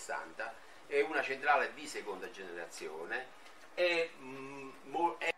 60 è una centrale di seconda generazione, è, mm, mh, è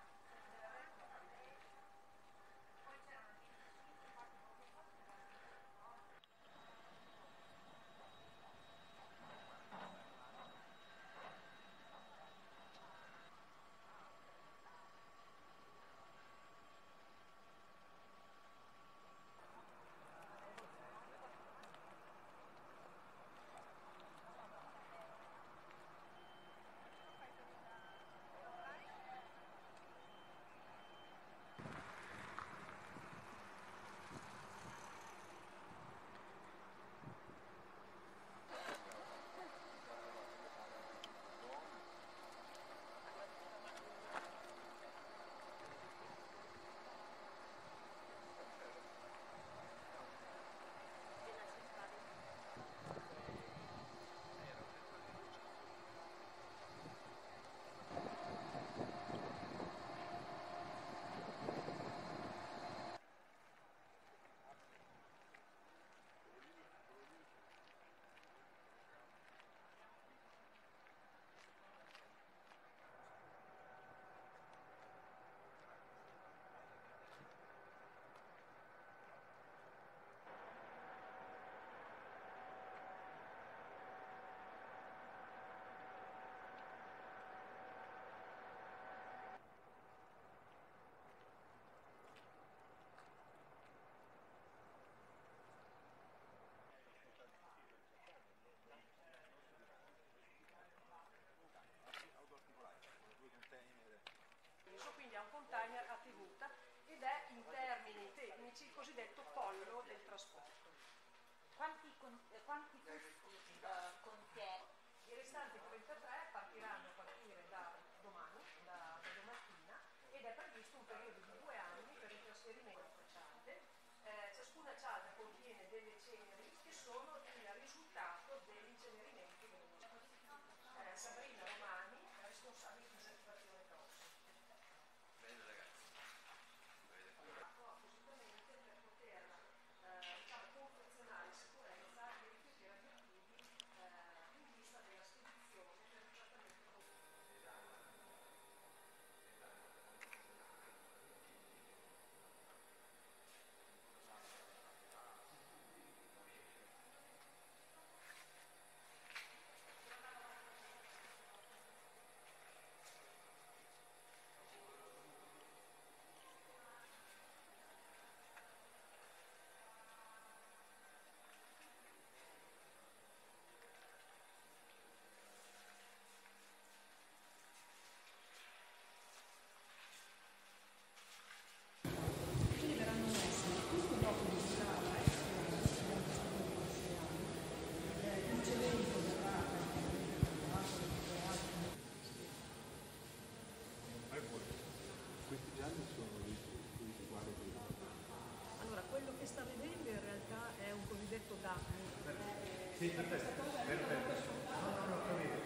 perfetto, perfetto. No, no, no, capito,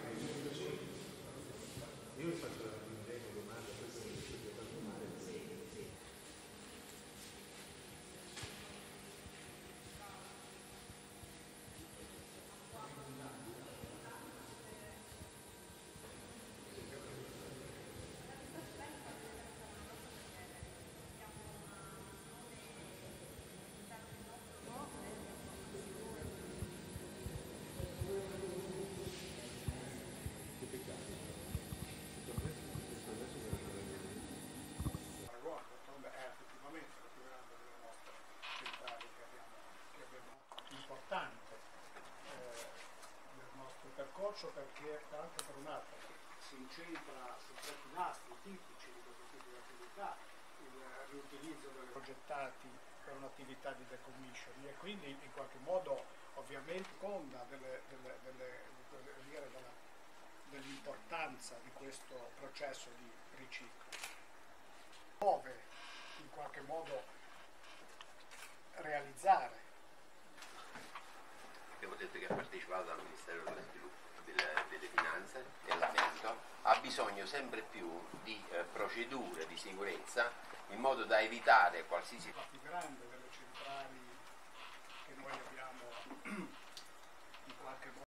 io faccio approccio perché anche per un'altra si incentra su certi nastri tipici di questo tipo di attività, il riutilizzo delle progettati per un'attività di decommissioning e quindi in qualche modo ovviamente conda delle, delle, delle, dell'importanza di questo processo di riciclo. Dove in qualche modo realizzare sempre più di eh, procedure di sicurezza in modo da evitare qualsiasi... La più grande delle centrali che noi abbiamo